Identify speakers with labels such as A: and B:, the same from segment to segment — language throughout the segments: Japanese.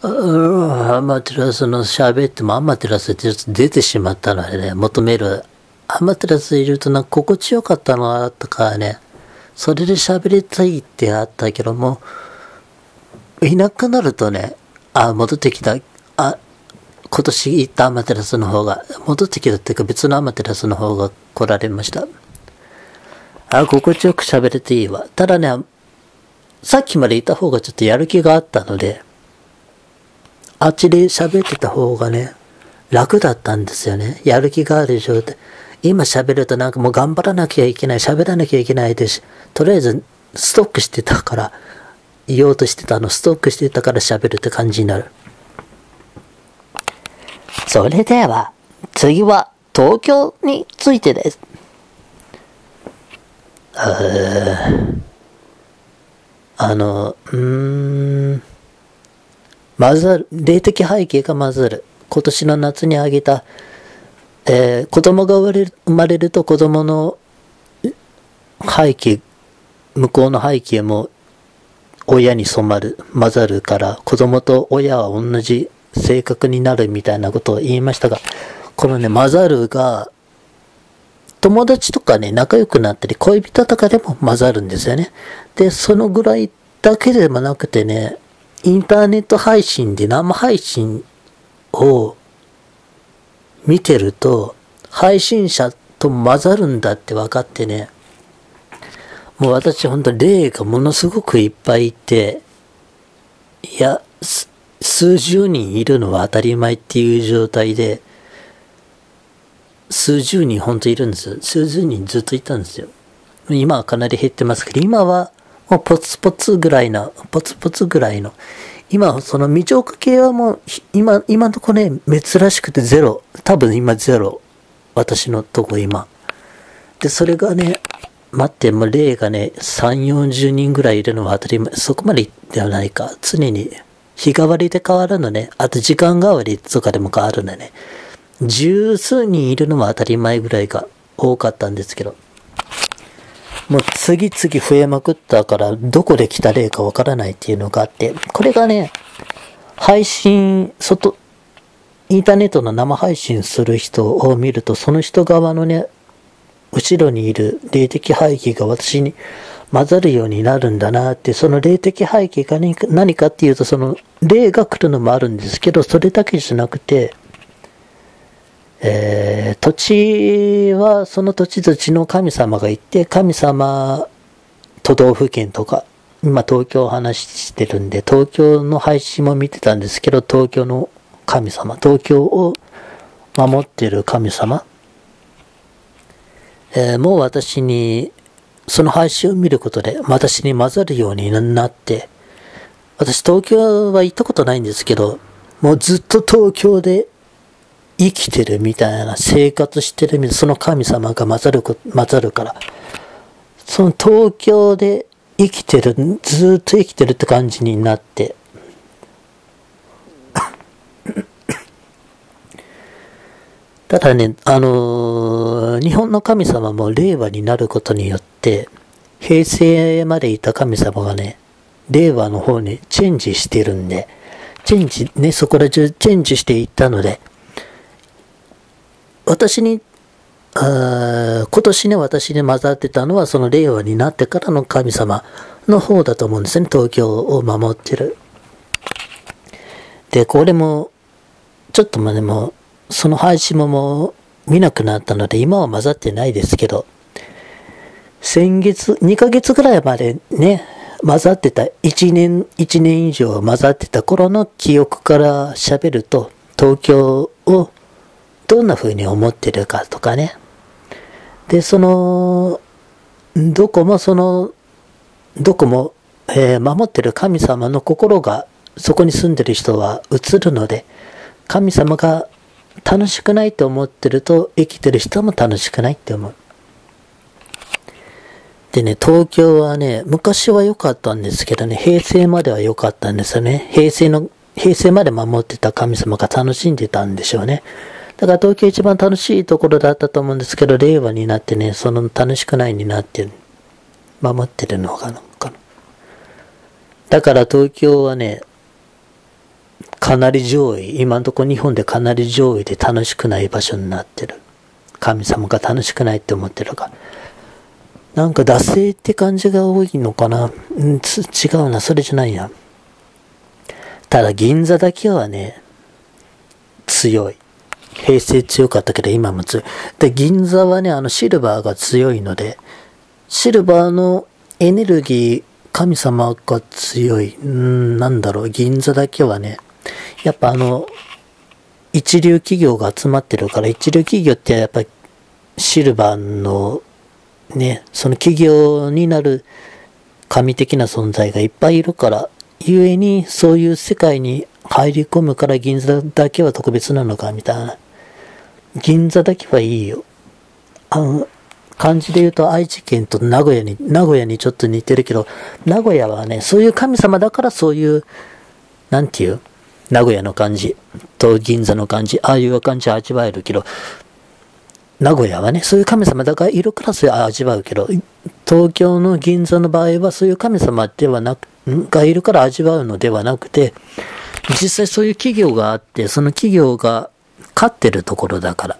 A: アマテラスの喋ってもアマテラスって出てしまったのでね、求める。アマテラスいるとなんか心地よかったのがあったかね、それで喋りたいってあったけども、いなくなるとね、あ、戻ってきた。あ、今年行ったアマテラスの方が、戻ってきたっていうか別のアマテラスの方が来られました。あ、心地よく喋れていいわ。ただね、さっきまでいた方がちょっとやる気があったので、あっちで喋ってた方がね、楽だったんですよね。やる気がある状態。今喋るとなんかもう頑張らなきゃいけない、喋らなきゃいけないです。とりあえずストックしてたから、言おうとしてたの、ストックしてたから喋るって感じになる。それでは、次は東京についてです。あの、混ざる、霊的背景が混ざる。今年の夏にあげた、えー、子供が生まれる生まれると子供の背景、向こうの背景も親に染まる、混ざるから、子供と親は同じ性格になるみたいなことを言いましたが、このね、混ざるが、友達とかね、仲良くなったり、恋人とかでも混ざるんですよね。で、そのぐらいだけでもなくてね、インターネット配信で生配信を見てると、配信者と混ざるんだって分かってね、もう私本当例がものすごくいっぱいいて、いや、数十人いるのは当たり前っていう状態で、数十人本当いるんですよ。数十人ずっといたんですよ。今はかなり減ってますけど、今はもうポツポツぐらいの、ポツポツぐらいの。今、その未浄化系はもう、今、今のとこね、珍しくてゼロ。多分今ゼロ。私のとこ今。で、それがね、待って、もう例がね、3、40人ぐらいいるのは当たり前。そこまでではないか。常に日替わりで変わるのね。あと時間代わりとかでも変わるのね。十数人いるのは当たり前ぐらいが多かったんですけど。もう次々増えまくったから、どこで来た例かわからないっていうのがあって、これがね、配信、外、インターネットの生配信する人を見ると、その人側のね、後ろにいる霊的背景が私に混ざるようになるんだなって、その霊的背景が何かっていうと、その霊が来るのもあるんですけど、それだけじゃなくて、えー、土地はその土地土地の神様がいて、神様、都道府県とか、今東京を話してるんで、東京の配信も見てたんですけど、東京の神様、東京を守ってる神様、えー、もう私に、その配信を見ることで、私に混ざるようになって、私東京は行ったことないんですけど、もうずっと東京で生きてるみたいな、生活してるみたいな、その神様が混ざる、混ざるから、その東京で生きてる、ずっと生きてるって感じになって、ただね、あのー、日本の神様も令和になることによって、平成までいた神様がね、令和の方にチェンジしてるんで、チェンジ、ね、そこら中チェンジしていったので、私に、あ今年ね、私に混ざってたのは、その令和になってからの神様の方だと思うんですね。東京を守ってる。で、これも、ちょっとまでも、その配信ももう見なくなったので、今は混ざってないですけど、先月、2ヶ月ぐらいまでね、混ざってた、1年、1年以上混ざってた頃の記憶から喋ると、東京をどんな風に思ってるかとかね。で、その、どこもその、どこも、えー、守ってる神様の心がそこに住んでる人は映るので、神様が楽しくないと思ってると生きてる人も楽しくないって思う。でね、東京はね、昔は良かったんですけどね、平成までは良かったんですよね。平成の、平成まで守ってた神様が楽しんでたんでしょうね。だから東京一番楽しいところだったと思うんですけど、令和になってね、その楽しくないになって、守ってるのかな。かだから東京はね、かなり上位、今のところ日本でかなり上位で楽しくない場所になってる。神様が楽しくないって思ってるから。なんか惰性って感じが多いのかな。うん、違うな、それじゃないや。ただ銀座だけはね、強い。平成強かったけど今も強い。で、銀座はね、あのシルバーが強いので、シルバーのエネルギー、神様が強い。うん、なんだろう、銀座だけはね、やっぱあの、一流企業が集まってるから、一流企業ってやっぱりシルバーのね、その企業になる神的な存在がいっぱいいるから、ゆえにそういう世界に入り込むから銀座だけは特別なのかみたいな。銀座だけはいいよ。あの、漢字で言うと愛知県と名古屋に、名古屋にちょっと似てるけど、名古屋はね、そういう神様だからそういう、なんていう名古屋の感じと銀座の感じ、ああいう感じ味わえるけど、名古屋はね、そういう神様だからいるからそれ味わうけど、東京の銀座の場合はそういう神様ではなく、がいるから味わうのではなくて、実際そういう企業があって、その企業が勝ってるところだから、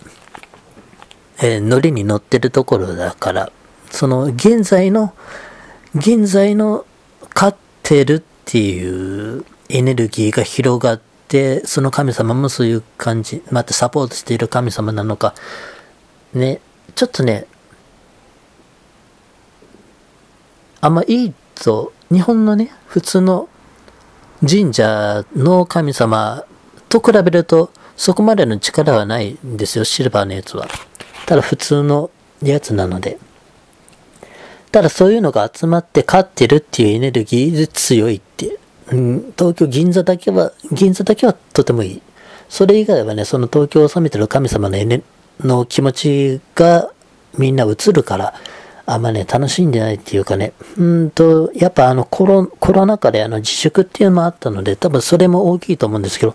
A: えー、乗りに乗ってるところだから、その現在の、現在の勝ってるっていうエネルギーが広がって、その神様もそういう感じ、またサポートしている神様なのか、ね、ちょっとね、あんまいいと、日本のね、普通の神社の神様と比べると、そこまでの力はないんですよ、シルバーのやつは。ただ普通のやつなので。ただそういうのが集まって勝ってるっていうエネルギーで強いって。うん、東京銀座だけは、銀座だけはとてもいい。それ以外はね、その東京を治めてる神様のエネの気持ちがみんな映るから、あんまね、楽しんでないっていうかね、うんと、やっぱあのコロ、コロナ禍であの自粛っていうのもあったので、多分それも大きいと思うんですけど、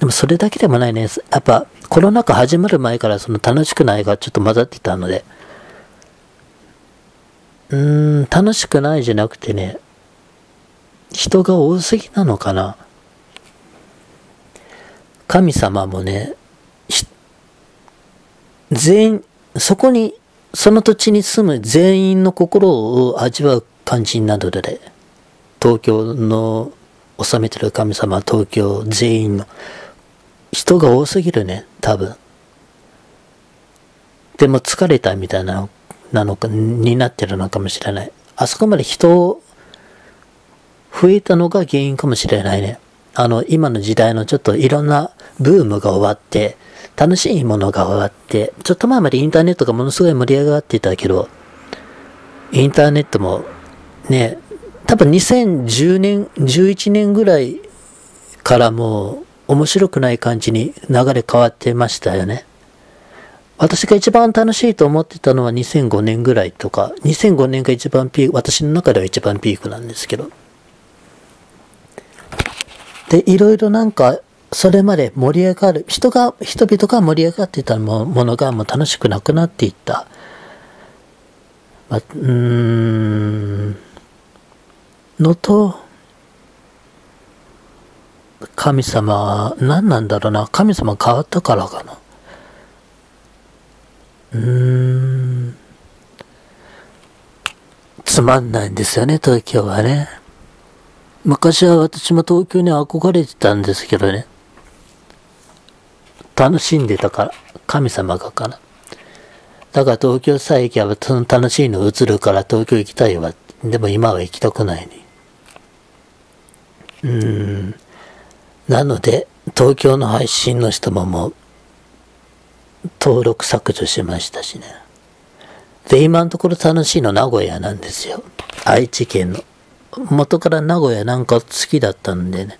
A: でもそれだけでもないね、やっぱコロナ禍始まる前からその楽しくないがちょっと混ざってたので、うーん、楽しくないじゃなくてね、人が多すぎなのかな。神様もね、全員、そこに、その土地に住む全員の心を味わう感じなるので、東京の治めてる神様、東京全員の人が多すぎるね、多分。でも疲れたみたいな、なのか、になってるのかもしれない。あそこまで人増えたのが原因かもしれないね。あの、今の時代のちょっといろんなブームが終わって、楽しいものが終わって、ちょっと前までインターネットがものすごい盛り上がってたけど、インターネットもね、多分2010年、11年ぐらいからもう面白くない感じに流れ変わってましたよね。私が一番楽しいと思ってたのは2005年ぐらいとか、2005年が一番ピーク、私の中では一番ピークなんですけど。で、いろいろなんかそれまで盛り上がる、人が、人々が盛り上がっていたものがもう楽しくなくなっていった。まあうーん、のと、神様は、何なんだろうな。神様変わったからかな。うーん。つまんないんですよね、東京はね。昔は私も東京に憧れてたんですけどね。楽しんでたから、神様がかな。だから東京さえ行けばその楽しいの映るから東京行きたいわ。でも今は行きたくないね。うん。なので、東京の配信の人ももう、登録削除しましたしね。で、今のところ楽しいの名古屋なんですよ。愛知県の。元から名古屋なんか好きだったんでね。